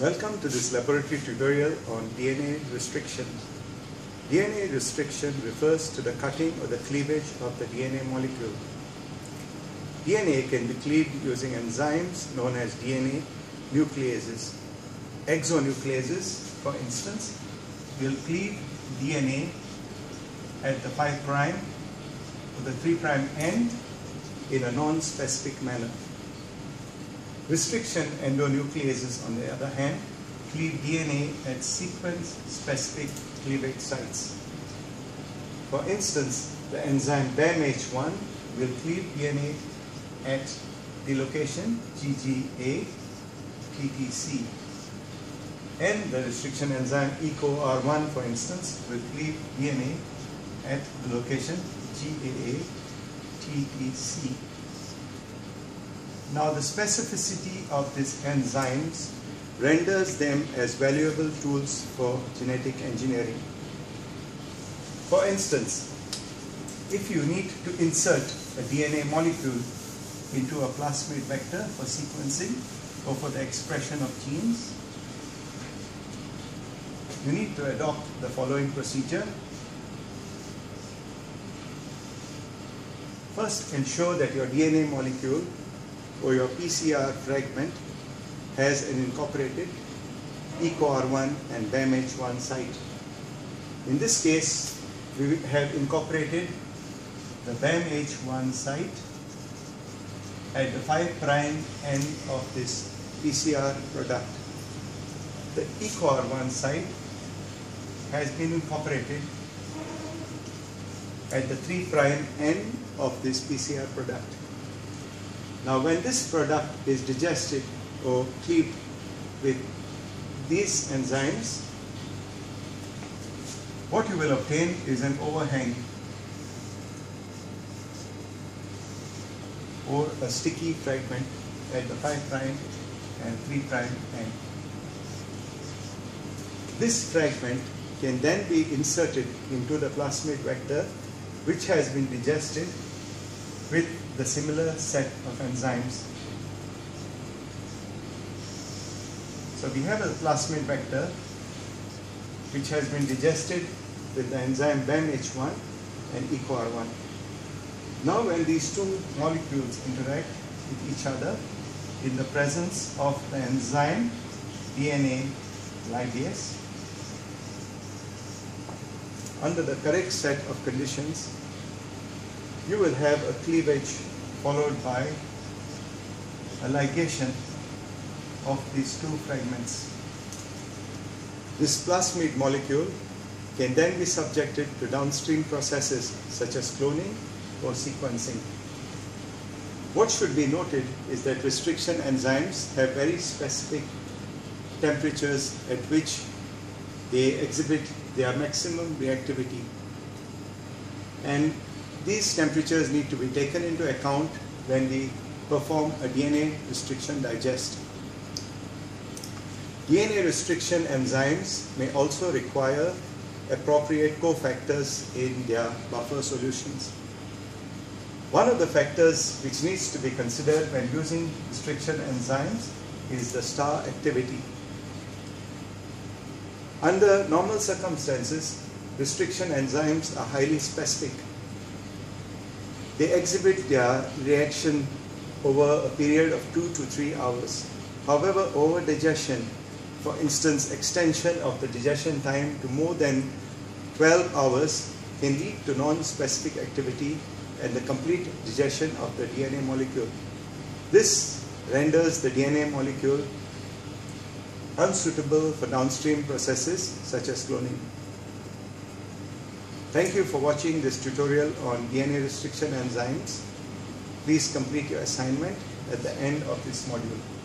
Welcome to this laboratory tutorial on DNA restriction. DNA restriction refers to the cutting or the cleavage of the DNA molecule. DNA can be cleaved using enzymes known as DNA nucleases. Exonucleases, for instance, will cleave DNA at the 5 prime or the 3 prime end in a non-specific manner. Restriction endonucleases, on the other hand, cleave DNA at sequence-specific cleavage sites. For instance, the enzyme BAMH1 will cleave DNA at the location GGA TTC. And the restriction enzyme EcoR1, for instance, will cleave DNA at the location GAA TTC. Now the specificity of these enzymes renders them as valuable tools for genetic engineering. For instance, if you need to insert a DNA molecule into a plasmid vector for sequencing or for the expression of genes, you need to adopt the following procedure. First, ensure that your DNA molecule or your PCR fragment has an incorporated EcoR1 and BAMH1 site. In this case, we have incorporated the BAMH1 site at the 5 end of this PCR product. The EcoR1 site has been incorporated at the 3 end of this PCR product. Now when this product is digested or cleaved with these enzymes, what you will obtain is an overhang or a sticky fragment at the 5 prime and 3 prime end. This fragment can then be inserted into the plasmid vector which has been digested with the similar set of enzymes. So we have a plasmid vector which has been digested with the enzyme BAMH1 and EcoR1. Now when these two molecules interact with each other in the presence of the enzyme DNA ligase, under the correct set of conditions, you will have a cleavage followed by a ligation of these two fragments. This plasmid molecule can then be subjected to downstream processes such as cloning or sequencing. What should be noted is that restriction enzymes have very specific temperatures at which they exhibit their maximum reactivity. And these temperatures need to be taken into account when we perform a DNA restriction digest. DNA restriction enzymes may also require appropriate cofactors in their buffer solutions. One of the factors which needs to be considered when using restriction enzymes is the star activity. Under normal circumstances, restriction enzymes are highly specific they exhibit their reaction over a period of 2 to 3 hours. However, over digestion, for instance, extension of the digestion time to more than 12 hours can lead to non-specific activity and the complete digestion of the DNA molecule. This renders the DNA molecule unsuitable for downstream processes such as cloning. Thank you for watching this tutorial on DNA restriction enzymes. Please complete your assignment at the end of this module.